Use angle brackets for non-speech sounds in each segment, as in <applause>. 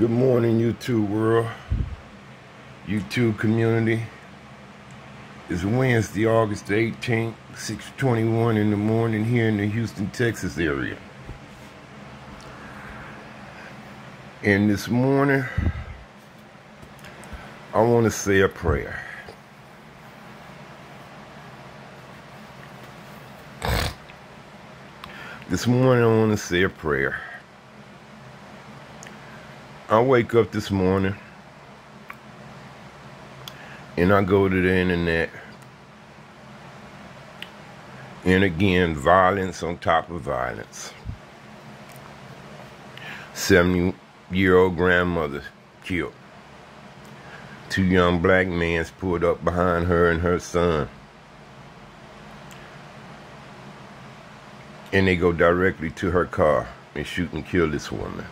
Good morning, YouTube world, YouTube community. It's Wednesday, August 18th, 6:21 in the morning here in the Houston, Texas area. And this morning, I want to say a prayer. This morning, I want to say a prayer. I wake up this morning and I go to the internet and again violence on top of violence. 70 year old grandmother killed. Two young black men pulled up behind her and her son and they go directly to her car and shoot and kill this woman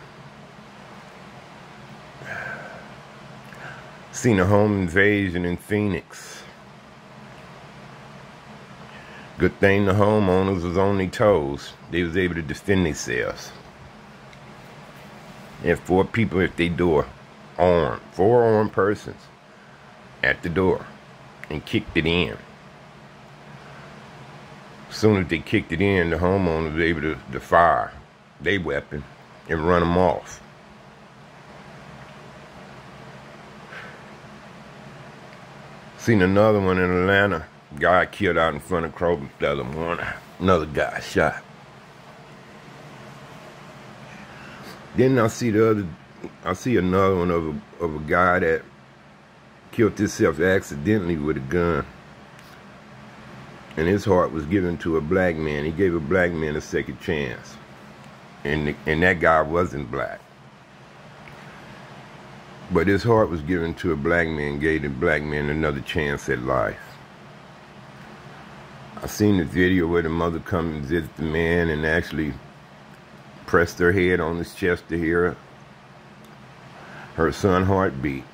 Seen a home invasion in Phoenix. Good thing the homeowners was on their toes. They was able to defend themselves. And four people at their door, armed, four armed persons at the door, and kicked it in. As soon as they kicked it in, the homeowner was able to, to fire their weapon and run them off. Seen another one in Atlanta. Guy killed out in front of Kroger the other morning. Another guy shot. Then I see the other, I see another one of a, of a guy that killed himself accidentally with a gun. And his heart was given to a black man. He gave a black man a second chance. And, and that guy wasn't black. But his heart was given to a black man, gave the black man another chance at life. I seen the video where the mother come and visit the man and actually pressed her head on his chest to hear her son heartbeat.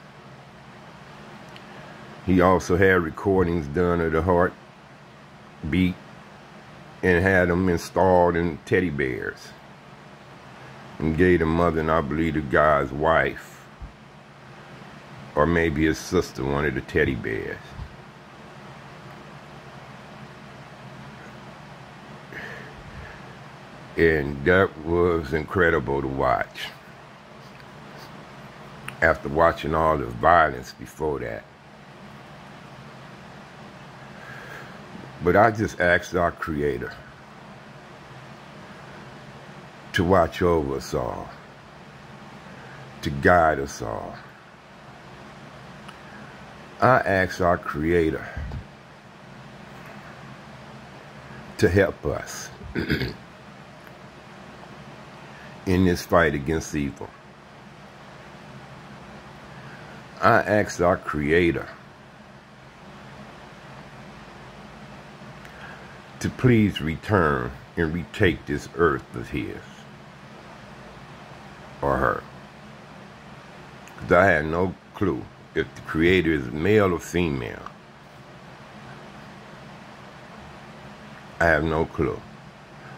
He also had recordings done of the heartbeat and had them installed in teddy bears and gave the mother and I believe the guy's wife or maybe his sister wanted the teddy bears. And that was incredible to watch. After watching all the violence before that. But I just asked our Creator to watch over us all, to guide us all. I ask our Creator to help us <clears throat> in this fight against evil. I ask our Creator to please return and retake this earth of His or her. Because I had no clue if the creator is male or female. I have no clue.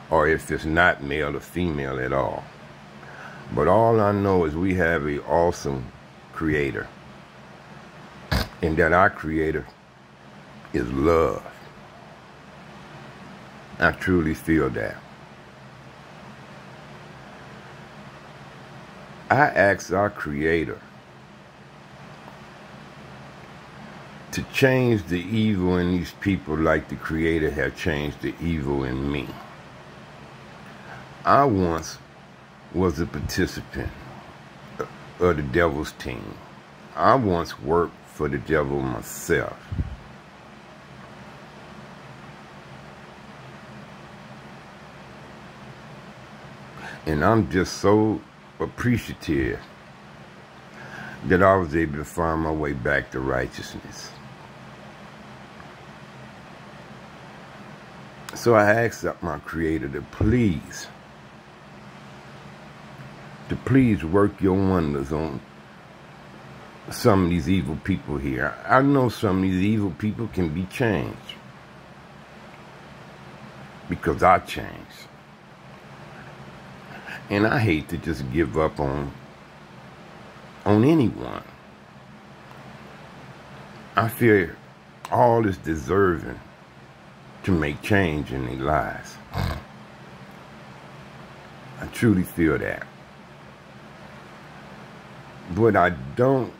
Or if it's not male or female at all. But all I know is we have an awesome creator. And that our creator is love. I truly feel that. I ask our creator to change the evil in these people like the Creator have changed the evil in me. I once was a participant of the devil's team. I once worked for the devil myself. And I'm just so appreciative that I was able to find my way back to righteousness. So I asked my creator to please, to please work your wonders on some of these evil people here. I know some of these evil people can be changed. Because I changed. And I hate to just give up on on anyone. I feel all is deserving to make change in their lives. I truly feel that. But I don't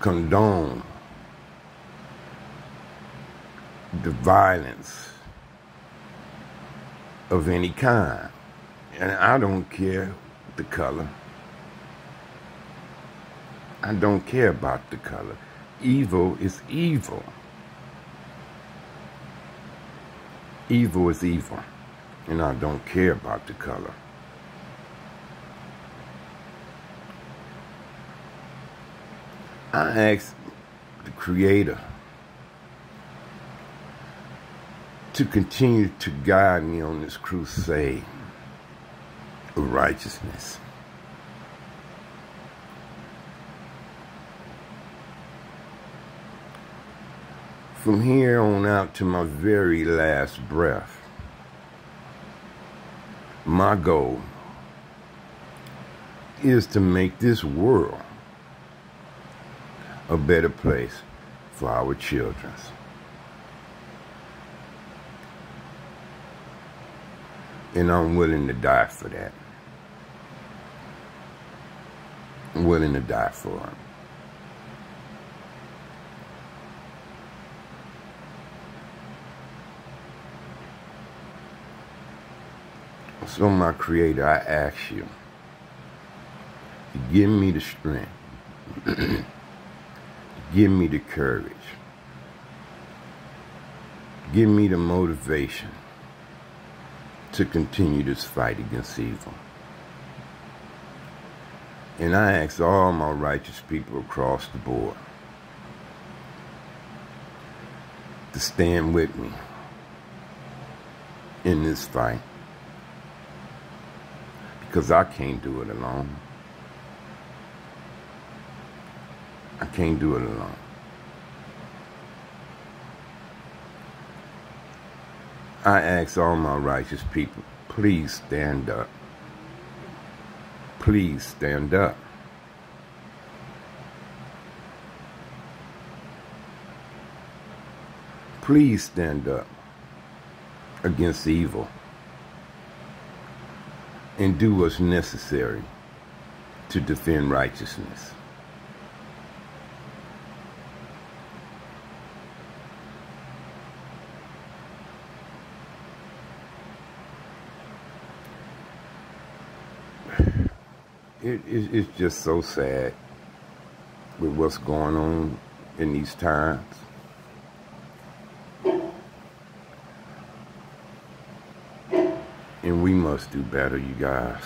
condone the violence of any kind. And I don't care the color. I don't care about the color. Evil is evil. Evil is evil. And I don't care about the color. I ask the Creator to continue to guide me on this crusade of righteousness. From here on out to my very last breath, my goal is to make this world a better place for our children. And I'm willing to die for that. I'm willing to die for it. So, my Creator, I ask you to give me the strength, <clears throat> give me the courage, give me the motivation to continue this fight against evil. And I ask all my righteous people across the board to stand with me in this fight because I can't do it alone. I can't do it alone. I ask all my righteous people, please stand up. Please stand up. Please stand up against evil and do what's necessary to defend righteousness. it, it, it's just so sad with what's going on in these times. And we must do better, you guys.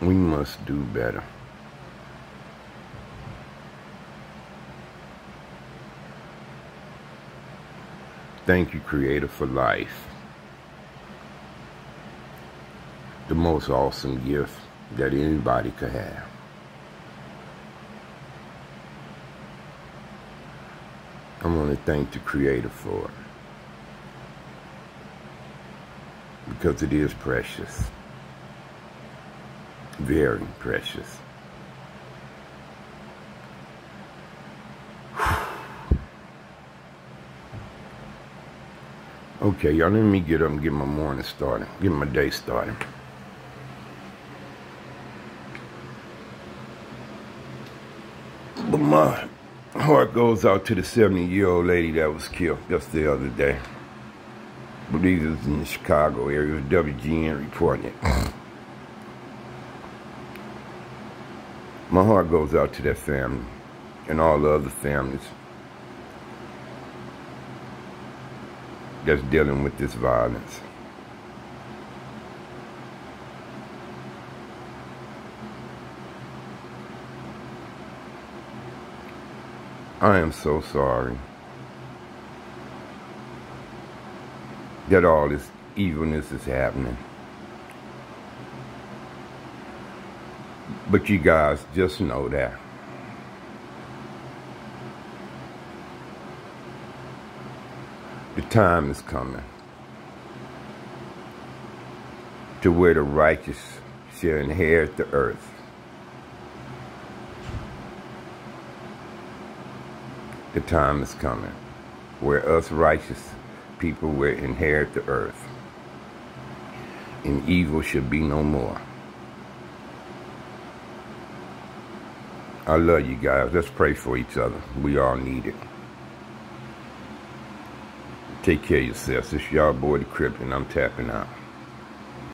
We must do better. Thank you, Creator, for life. the most awesome gift that anybody could have. I want to thank the Creator for it. Because it is precious. Very precious. <sighs> Okay, y'all, let me get up and get my morning started. Get my day started. But my heart goes out to the 70 year old lady that was killed just the other day. I believe it was in the Chicago area. WGN reporting it. my heart goes out to that family and all the other families that's dealing with this violence. I am so sorry that all this evilness is happening. But you guys just know that. The time is coming to where the righteous shall inherit the earth. The time is coming where us righteous people will inherit the earth, and evil shall be no more. I love you guys. Let's pray for each other. We all need it. Take care of yourselves. It's y'all boy the Crip, and I'm tapping out.